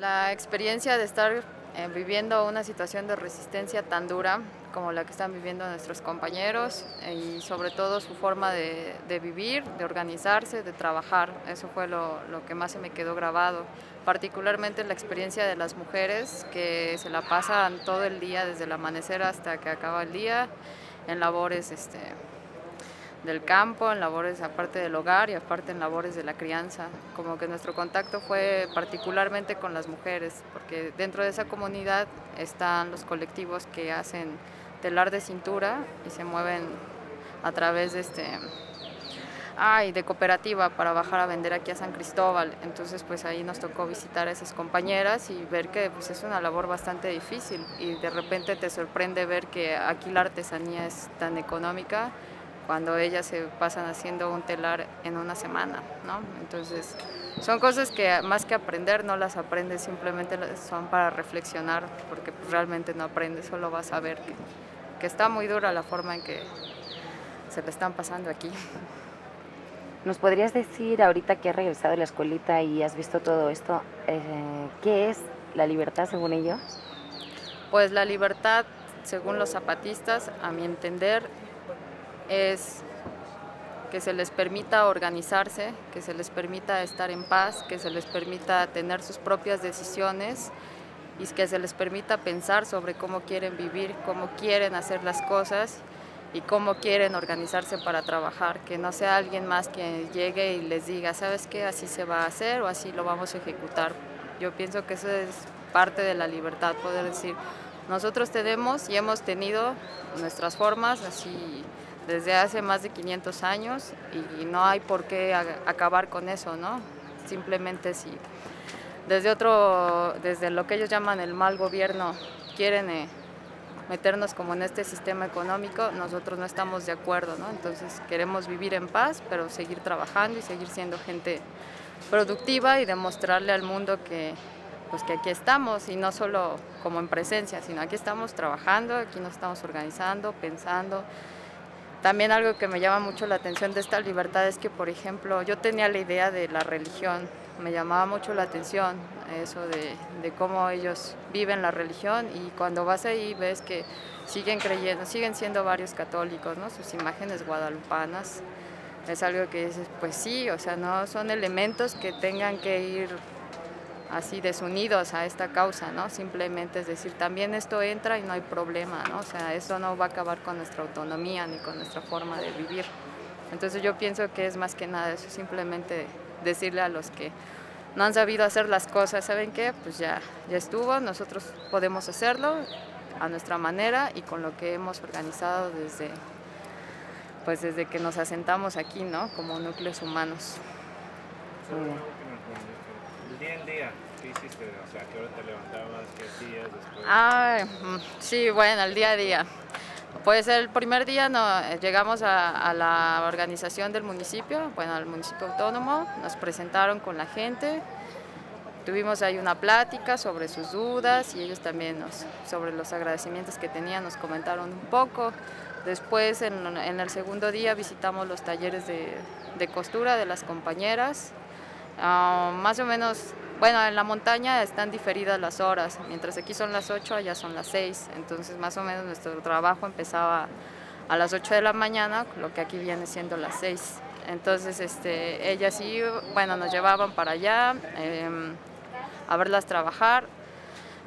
La experiencia de estar eh, viviendo una situación de resistencia tan dura como la que están viviendo nuestros compañeros eh, y sobre todo su forma de, vivir, de organizarse, de trabajar. Eso fue lo, lo, que más se me quedó grabado. Particularmente la experiencia de las mujeres que se la pasan todo el día, desde el amanecer hasta que acaba el día, en labores este, del campo, en labores aparte del hogar y aparte en labores de la crianza. Como que nuestro contacto fue particularmente con las mujeres, porque dentro de esa comunidad están los colectivos que hacen telar de cintura y se mueven a través de este ay, de cooperativa para bajar a vender aquí a San Cristóbal. Entonces, pues ahí nos tocó visitar a esas compañeras y ver que pues, es una labor bastante difícil y de repente te sorprende ver que aquí la artesanía es tan económica cuando ellas se pasan haciendo un telar en una semana, ¿no? Entonces, son cosas que más que aprender no las aprendes, simplemente son para reflexionar, porque pues, realmente no aprendes, solo vas a ver que, que está muy dura la forma en que se le están pasando aquí. ¿Nos podrías decir, ahorita que has regresado de la escuelita y has visto todo esto, eh, qué es la libertad según ellos? Pues la libertad, según los zapatistas, a mi entender, es que se les permita organizarse, que se les permita estar en paz, que se les permita tener sus propias decisiones y que se les permita pensar sobre cómo quieren vivir, cómo quieren hacer las cosas y cómo quieren organizarse para trabajar, que no sea alguien más que llegue y les diga, ¿sabes qué? Así se va a hacer o así lo vamos a ejecutar. Yo pienso que eso es parte de la libertad, poder decir, nosotros tenemos y hemos tenido nuestras formas así desde hace más de 500 años y no hay por qué acabar con eso, ¿no? Simplemente si desde otro, desde lo que ellos llaman el mal gobierno, quieren eh, meternos como en este sistema económico, nosotros no estamos de acuerdo, ¿no? Entonces queremos vivir en paz, pero seguir trabajando y seguir siendo gente productiva y demostrarle al mundo que, pues que aquí estamos y no solo como en presencia, sino aquí estamos trabajando, aquí nos estamos organizando, pensando, también algo que me llama mucho la atención de esta libertad es que, por ejemplo, yo tenía la idea de la religión, me llamaba mucho la atención eso de, cómo ellos viven la religión y cuando vas ahí ves que siguen creyendo, siguen siendo varios católicos, ¿no? sus imágenes guadalupanas. Es algo que dices, pues sí, o sea, no son elementos que tengan que ir así desunidos a esta causa, ¿no? Simplemente es decir, también esto entra y no hay problema, ¿no? O sea, eso no va a acabar con nuestra autonomía ni con nuestra forma de vivir. Entonces yo pienso que es más que nada eso, simplemente decirle a los que no han sabido hacer las cosas, ¿saben qué? Pues ya, ya estuvo, nosotros podemos hacerlo a nuestra manera y con lo que hemos organizado desde, pues desde que nos asentamos aquí, ¿no? Como núcleos humanos ¿qué hiciste? O sea, ¿qué hora te levantabas? ¿Qué hacías después? Mm, sí, bueno, el día a día. Pues el primer día no, llegamos a, la organización del municipio, bueno, al municipio autónomo, nos presentaron con la gente, tuvimos ahí una plática sobre sus dudas y ellos también nos, sobre los agradecimientos que tenían nos comentaron un poco. Después en, en el segundo día visitamos los talleres de, de costura de las compañeras, Ah, más o menos, bueno, en la montaña están diferidas las horas, mientras aquí son las 8, allá son las 6, entonces más o menos nuestro trabajo empezaba a las 8 de la mañana, lo que aquí viene siendo las 6. Entonces, este, ellas sí, bueno, nos llevaban para allá em, a verlas trabajar.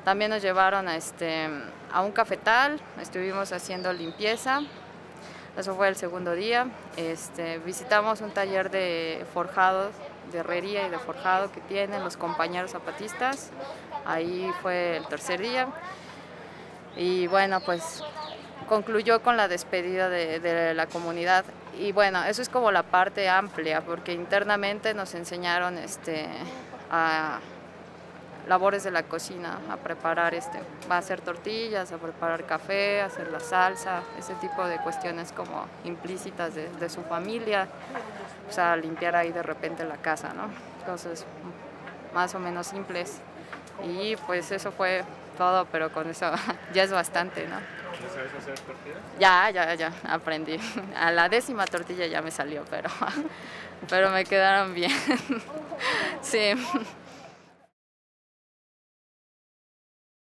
También nos llevaron a, este, a un cafetal, estuvimos haciendo limpieza. Eso fue el segundo día. Este, visitamos un taller de forjados de herrería y de forjado que tienen los compañeros zapatistas. Ahí fue el tercer día. Y bueno, pues concluyó con la despedida de, la comunidad. Y bueno, eso es como la parte amplia, porque internamente nos enseñaron este, a labores de la cocina, a preparar, este, a hacer tortillas, a preparar café, a hacer la salsa, ese tipo de cuestiones como implícitas de, de su familia o sea, limpiar ahí de repente la casa, ¿no? Cosas más o menos simples. Y pues eso fue todo, pero con eso ya es bastante, ¿no? ¿Ya sabes hacer tortillas? Ya, ya, ya, aprendí. A la décima tortilla ya me salió, pero, pero me quedaron bien. Sí.